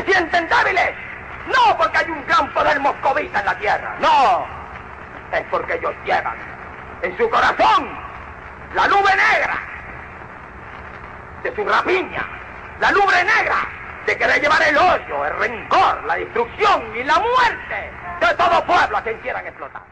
se sienten débiles. No porque hay un gran poder moscovita en la tierra, no. Es porque ellos llevan en su corazón la nube negra de su rapiña, la nube negra de querer llevar el odio, el rencor, la destrucción y la muerte de todo pueblo a quien quieran explotar.